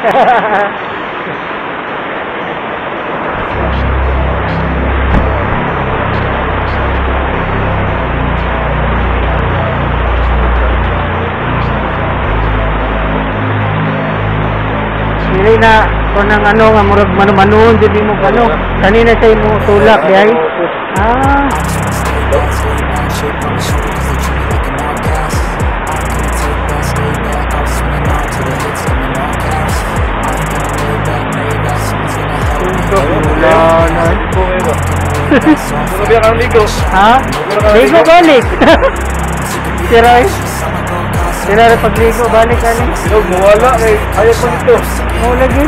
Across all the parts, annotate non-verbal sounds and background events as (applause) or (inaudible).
Dili na ko nang ano nga murag manumanuon jud mo ano. Kanina say mo tulak di. Ah. Ano biya kang ligo? Ha? Ligo balik. Siray. Siray pagligo balik ani. Huwag mawala kay ayaw ko nito. Mo lagi.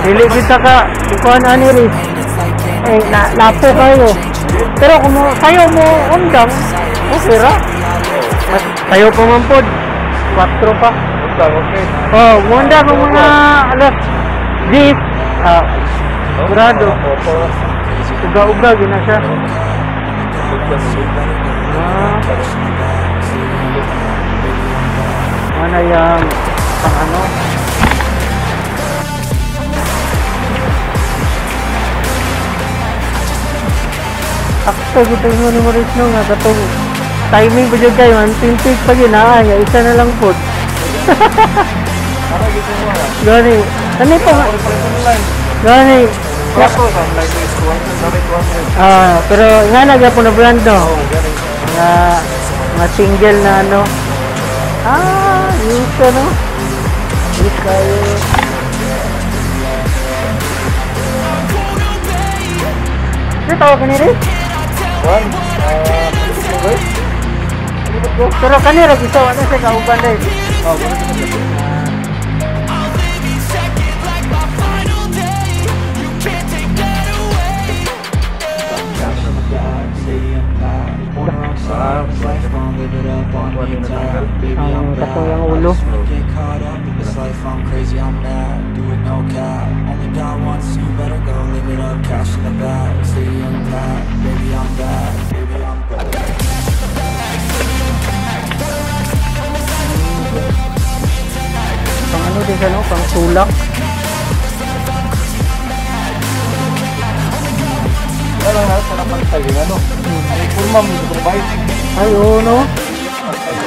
Dili kita ka ikuan ani rin. Eh na lapo kayo. Pero kung mo- kayo mo undang, okay ra. Mas kayo pa man pod. 4 pa. Basta, okay. Oh, munda mo mga alas 10. Ah, Sigurado. Opo. Uga-uga gina siya. Ah. Mana yang pang ano? Akto gitu yung ni Maurice no nga katong timing pa dyan kayo, ang tintig pa yun ah, isa na lang po. Gito (laughs) mo? Gani, ano pa nga? Ano pa rin online? Ang is 200, sabi 200. ah, pero nga nagya po na brand no? Oo, ganun. Mga, mga single na ano. Ah, use ano? Use kayo. Ano tawag ka nila? One, ah. Pero kanira gusto ano sa kauban eh. Oh, Ang tapo yung ulo. Pang ano din sa sarap ang tayo, ano? Pulmam, ito bite. Ay, ah, oh, no?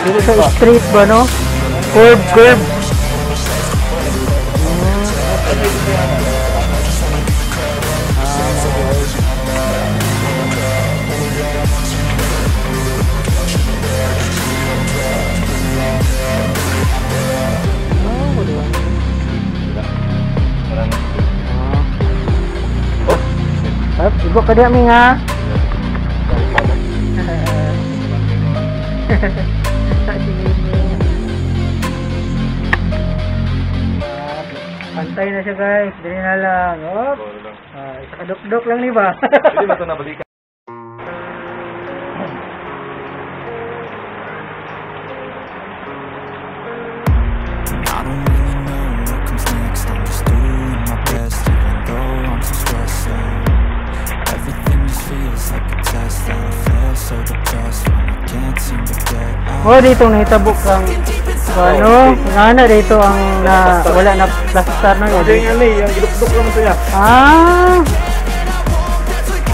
Dito sa street ba, no? Curb, curb. Ibu kerja minga. Ah. (laughs) (laughs) Pantay na siya guys, dili na lang. Op. Ah, isa kadok-dok lang ni ba? Hindi ba ito nabalikan? Out. oh, dito nahitabo kang ano, ngana dito ang na wala na plaster na yun. nga ni, yung gilukdok naman siya. Ah.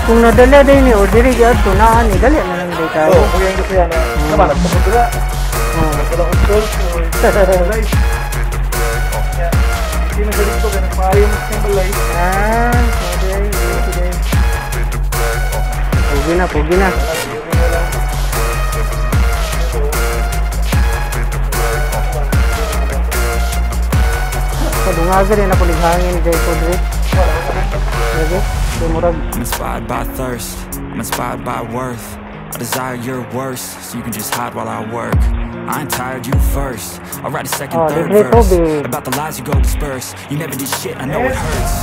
Kung nadala din ni o diri gyud to na ani dali na lang di Oo, tayo. kuya yung siya na. Naman, nagpapag dira. Oh. Control. Live. Kaya, Hindi na galit ko, kaya nagpaayo mo siyang balay. Ah, okay, okay. Pugi na, pugi na. Padungaga ako naghangin kay Kodre. Lagi, dumurag. I'm inspired by thirst, I'm inspired by worth. I desire your worst, so you can just hide while I work. I ain't tired, you first. I'll write a second, Oh, third verse tubig. about the lies you go disperse. You never did shit, I know it hurts.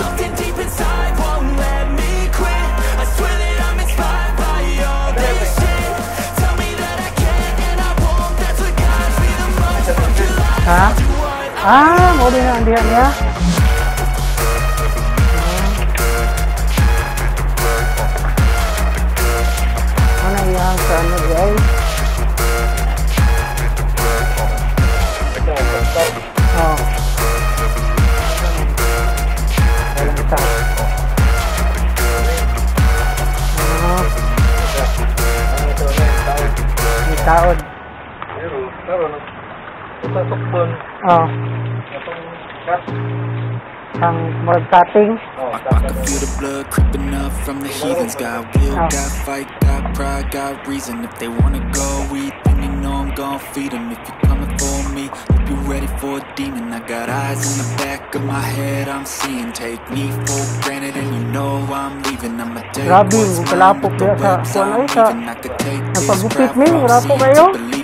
Something deep inside won't let me quit. I swear that I'm inspired by all this shit. Tell me that I can and I won't. That's what guides me the most. Won't 아 머리는 안 되었냐? Pasok doon. Oh, ang murag cutting. Oh, I, I can feel the blood creeping up from the heathens. Got will, Oh. got fight, got pride, got reason. If they wanna go eat, then you know I'm gon' feed 'em. If you're coming for me, hope you're ready for a demon. I got eyes in the back of my head, I'm seeing. Take me for granted, and you know I'm leaving. I'ma take Grabe, what's mine with the webs I'm ay sa- weaving. I could take this from seeing to.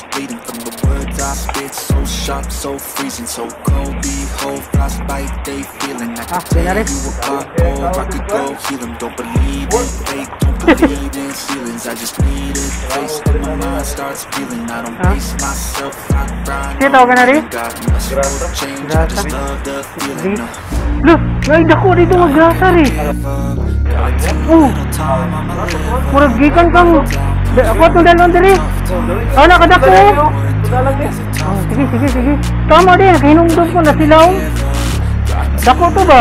Tongue bleeding from the words I spit. So sharp, so freezing, so cold. Behold, frostbite, they feeling. I Ah, could tear pinari. you apart, or I could go heal 'em. Don't believe in fate, don't believe in feelings. I just need it. Face when my mind starts feeling. I don't Ah. pace myself, I grind. Sige, tawag ka na rin. God must change. I just love the feeling. No. Look, may dako dito magrasa rin. Oh, murag gikan kang Di, Ako itong dalawang diri. Ano ah, ka dako? Sige, sige, sige. Tama din, hinungdog ko na silaw. Dako to ba?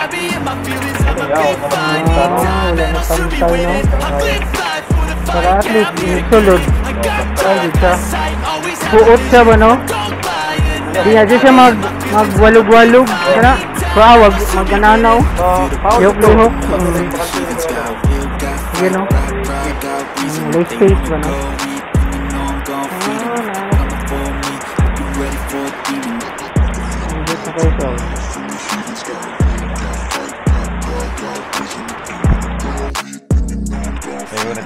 I'll be in my feelings, I'm a big fight, time and I'll soon be winning, I'm lit fire. Para at least sulod. Ayun siya. Puot siya ba no? Di na siya mag magwalog-walog. Kana? Kawag, magananaw. Yok-luhok. Sige no? Late stage ba no? Hindi sa kayo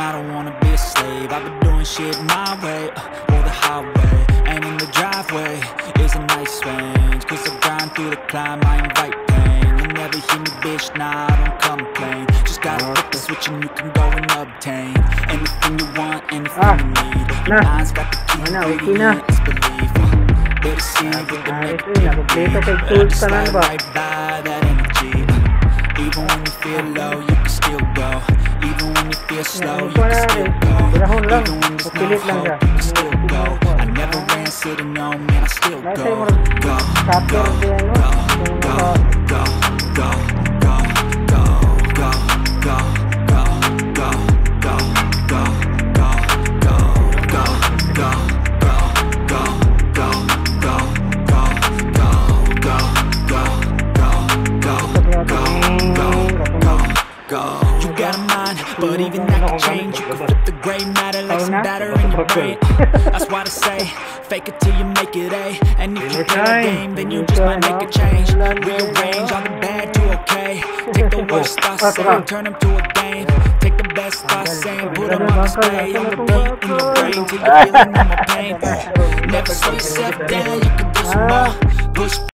I don't wanna be a slave. I've been doing shit my way, uh, or the highway. And in the driveway is a nice range. Cause I grind through the climb, I invite pain. You never hear me, bitch, nah, I don't complain. Just gotta flip the switch and you can go and obtain anything you want, anything Ah, you need. Your mind's got the key, okay ingredient is belief. Uh, They deceive with the make tools ka na right by that energy. Even when you feel low, you can still go be slow, you can still go. Even when there's no flow, you can still go. I never ran sitting on, man, I still go. Go, go, go, go, go, go. But even that can change. You can flip the gray matter like some batter in your brain. That's why they say, fake it till you make it A. And if you play the game, then you just might make a change. Rearrange all the bad to okay. Take the worst thoughts saying, turn them to a game. Take the best thoughts saying, put them on display. On repeat in your brain till you're feeling no more pain. Never slow yourself down, you can do some more. Push